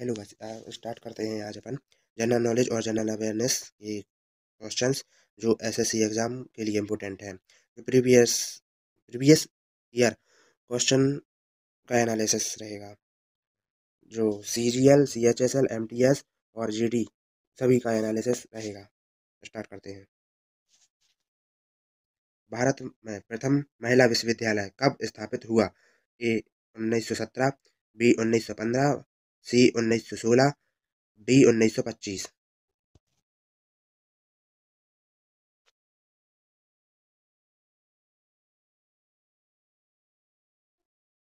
Hello बस start करते हैं आज अपन जनरल नॉलेज और जनरल अवेयरनेस के क्वेश्चंस जो एसएससी एग्ज़ाम के लिए इम्पोर्टेंट हैं। प्रीवियस प्रीवियस ईयर क्वेश्चन का एनालिसिस रहेगा। जो serial C H S L M T S और जी डी सभी का एनालिसिस रहेगा। स्टार्ट करते हैं। भारत में प्रथम महिला विश्वविद्यालय कब स्थापित हुआ? ए, उन्नीस सौ सत्रह, बी, उन्नीस सौ पंद्रह सी उन्नीस सौ सोलह डी उन्नीस सौ पच्चीस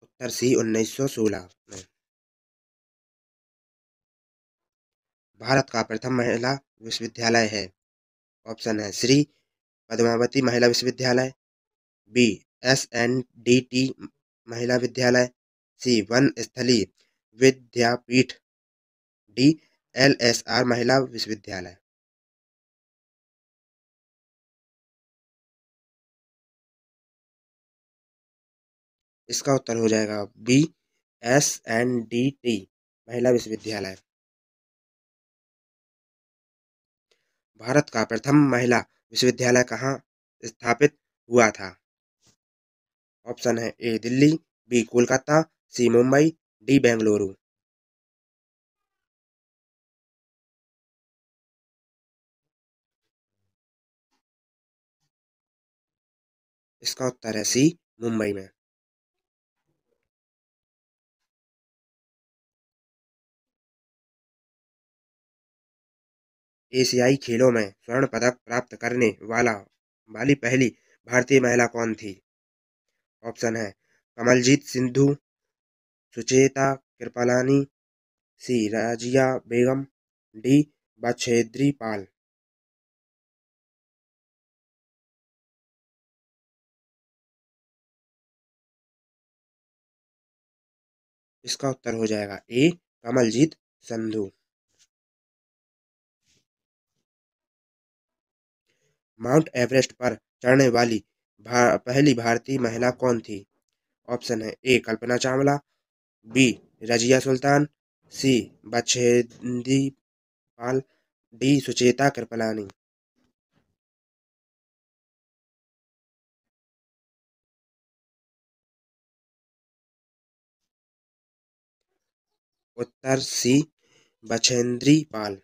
उत्तर सी उन्नीस सौ सोलह में भारत का प्रथम महिला विश्वविद्यालय है ऑप्शन है Shri Padmavati Mahila Vishwavidyalaya B S N D T Mahila Vidyalaya C Banasthali Vidyapith, D L S R, Mahila Vishwavidyalaya. इसका उत्तर हो जाएगा B, S N D T, Mahila Vishwavidyalaya. Bharat का प्रथम महिला विश्वविद्यालय कहाँ स्थापित हुआ था? ऑप्शन है A, Delhi, B, Kolkata, C, Mumbai D Bengaluru. इसका उत्तर है सी, मुंबई में। एशियाई खेलों में स्वर्ण पदक प्राप्त करने वाला, वाली पहली भारतीय महिला कौन थी? ऑप्शन है कमलजीत सिंधु सुचेता कृपलानी सी. राजिया बेगम डी. बछेद्री पाल। इसका उत्तर हो जाएगा A. Kamaljit Sandhu. Mount Everest पर चढ़ने वाली भा, पहली भारतीय महिला कौन थी? ऑप्शन है A. Kalpana Chawla B Razia Sultan. C Bachendri Pal. D Sucheta Kripalani. Uttar C Bachendri Pal.